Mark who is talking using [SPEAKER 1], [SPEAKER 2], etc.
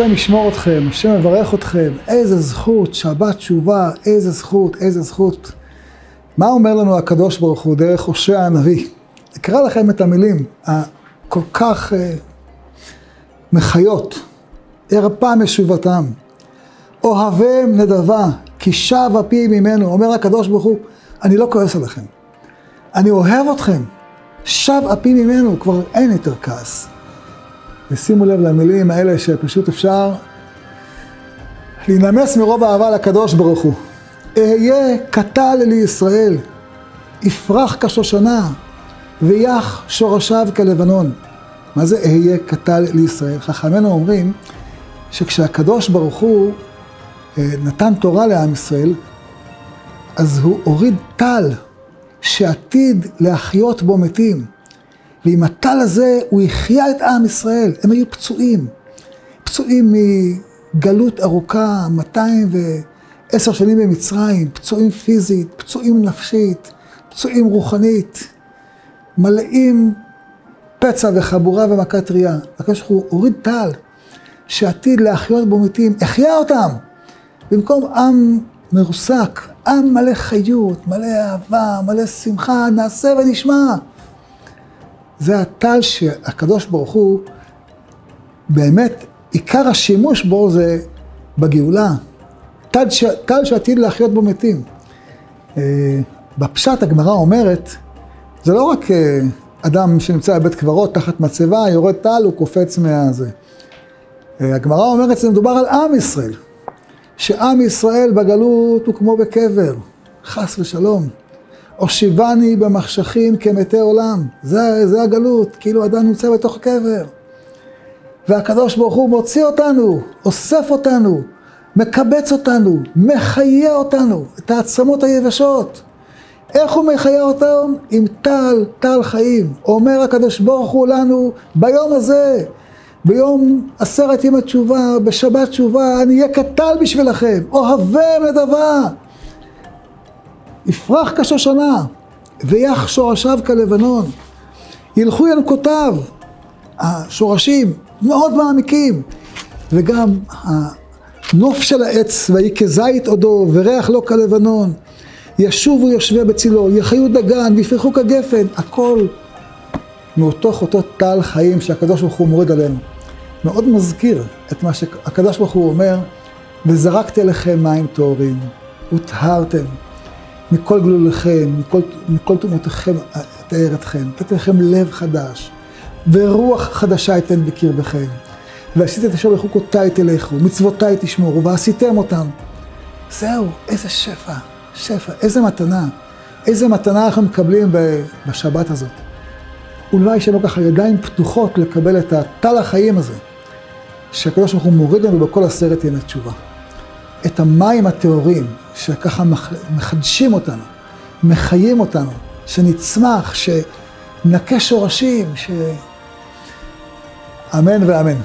[SPEAKER 1] השם ישמור אתכם, השם יברך אתכם, איזה זכות, שבת תשובה, איזה זכות, איזה זכות. מה אומר לנו הקדוש ברוך הוא דרך הושע הנביא? אקרא לכם את המילים הכל כך uh, מחיות, ארפה משובתם, אוהבם נדבה, כי שב אפי ממנו, אומר הקדוש ברוך הוא, אני לא כועס עליכם, אני אוהב אתכם, שב אפי ממנו, כבר אין יותר כעס. ושימו לב למילים האלה שפשוט אפשר להינמס מרוב אהבה לקדוש ברוך הוא. אהיה קטל לישראל, יפרח כשושנה, ויח שורשיו כלבנון. מה זה אהיה קטל לישראל? חכמינו אומרים שכשהקדוש ברוך הוא אה, נתן תורה לעם ישראל, אז הוא הוריד טל שעתיד להחיות בו מתים. ועם הטל הזה הוא החיה את עם ישראל. הם היו פצועים. פצועים מגלות ארוכה, 210 שנים במצרים, פצועים פיזית, פצועים נפשית, פצועים רוחנית, מלאים פצע וחבורה ומכה טריה. הקדוש ברוך הוא הוריד טל שעתיד להחיות בו מתים, החיה אותם. במקום עם מרוסק, עם מלא חיות, מלא אהבה, מלא שמחה, נעשה ונשמע. זה הטל שהקדוש ברוך הוא, באמת, עיקר השימוש בו זה בגאולה. טל, ש... טל שעתיד להחיות בו מתים. אה, בפשט הגמרא אומרת, זה לא רק אה, אדם שנמצא בבית קברות תחת מצבה, יורד טל, הוא קופץ מהזה. אה, הגמרא אומרת, זה מדובר על עם ישראל. שעם ישראל בגלות הוא כמו בקבר, חס ושלום. הושיבני במחשכים כמתי עולם. זה, זה הגלות, כאילו אדם נמצא בתוך קבר. והקדוש ברוך הוא מוציא אותנו, אוסף אותנו, מקבץ אותנו, מחיה אותנו, את העצמות היבשות. איך הוא מחיה אותם? עם טל, טל חיים. אומר הקדוש ברוך הוא לנו ביום הזה, ביום עשרת ימי תשובה, בשבת תשובה, אני אהיה קטל בשבילכם, אוהבם נדבה. יפרח כשושנה, ויח שורשיו כלבנון. ילכו ינקותיו, השורשים מאוד מעמיקים, וגם הנוף של העץ, ויהי כזית עודו, וריח לא כלבנון. ישובו יושבי בצילו, יחיו דגן, ויפרחו כגפן, הכל מאותוך אותו טל חיים שהקדוש ברוך הוא מוריד עלינו. מאוד מזכיר את מה שהקדוש ברוך הוא אומר, וזרקתי לכם מים טהורים, וטהרתם. מכל גלוליכם, מכל, מכל תומותיכם אתאר אתכם, נתתי לכם לב חדש, ורוח חדשה אתן בקרבכם. ועשיתי את אשר בחוקותיי תלכו, מצוותיי תשמורו, ועשיתם אותם. זהו, איזה שפע, שפע, איזה מתנה. איזה מתנה אנחנו מקבלים בשבת הזאת. אולי לנו ככה ידיים פתוחות לקבל את הטל החיים הזה, שהקדוש ברוך הוא מוריד לנו בכל עשרת ימי תשובה. את המים הטהורים, שככה מחדשים אותנו, מחיים אותנו, שנצמח, שנכה שורשים, ש... אמן ואמן.